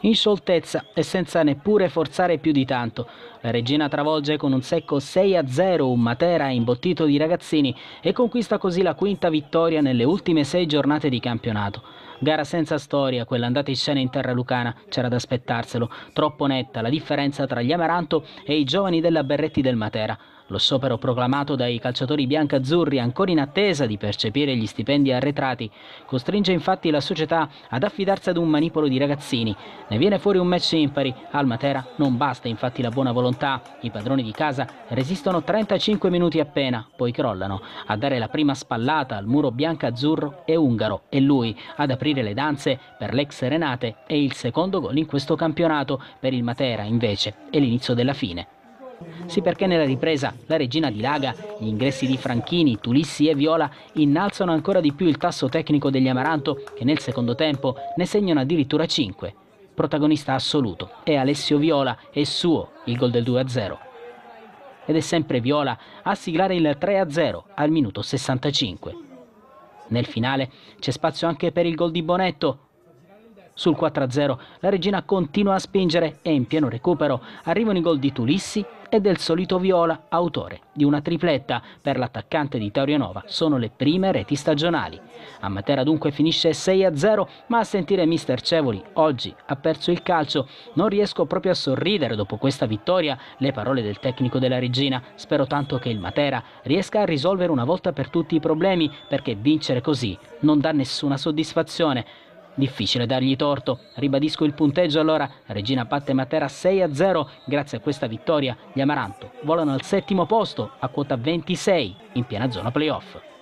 In scioltezza e senza neppure forzare più di tanto, la regina travolge con un secco 6-0 un Matera imbottito di ragazzini e conquista così la quinta vittoria nelle ultime sei giornate di campionato. Gara senza storia, quella andata in scena in terra lucana, c'era da aspettarselo. Troppo netta la differenza tra gli Amaranto e i giovani della Berretti del Matera. Lo sciopero proclamato dai calciatori biancazzurri ancora in attesa di percepire gli stipendi arretrati costringe infatti la società ad affidarsi ad un manipolo di ragazzini. Ne viene fuori un match impari. Al Matera non basta infatti la buona volontà. I padroni di casa resistono 35 minuti appena, poi crollano. A dare la prima spallata al muro biancazzurro è Ungaro e lui ad aprire le danze per l'ex Renate e il secondo gol in questo campionato. Per il Matera invece è l'inizio della fine. Sì perché nella ripresa la regina di Laga, gli ingressi di Franchini, Tulissi e Viola innalzano ancora di più il tasso tecnico degli Amaranto che nel secondo tempo ne segnano addirittura 5. Protagonista assoluto è Alessio Viola e suo il gol del 2-0. Ed è sempre Viola a siglare il 3-0 al minuto 65. Nel finale c'è spazio anche per il gol di Bonetto, sul 4-0 la Regina continua a spingere e in pieno recupero arrivano i gol di Tulissi e del solito Viola, autore di una tripletta per l'attaccante di Nova. Sono le prime reti stagionali. A Matera dunque finisce 6-0, ma a sentire mister Cevoli oggi ha perso il calcio. Non riesco proprio a sorridere dopo questa vittoria, le parole del tecnico della Regina. Spero tanto che il Matera riesca a risolvere una volta per tutti i problemi, perché vincere così non dà nessuna soddisfazione. Difficile dargli torto. Ribadisco il punteggio allora. Regina batte Matera 6-0. Grazie a questa vittoria gli Amaranto volano al settimo posto a quota 26 in piena zona playoff.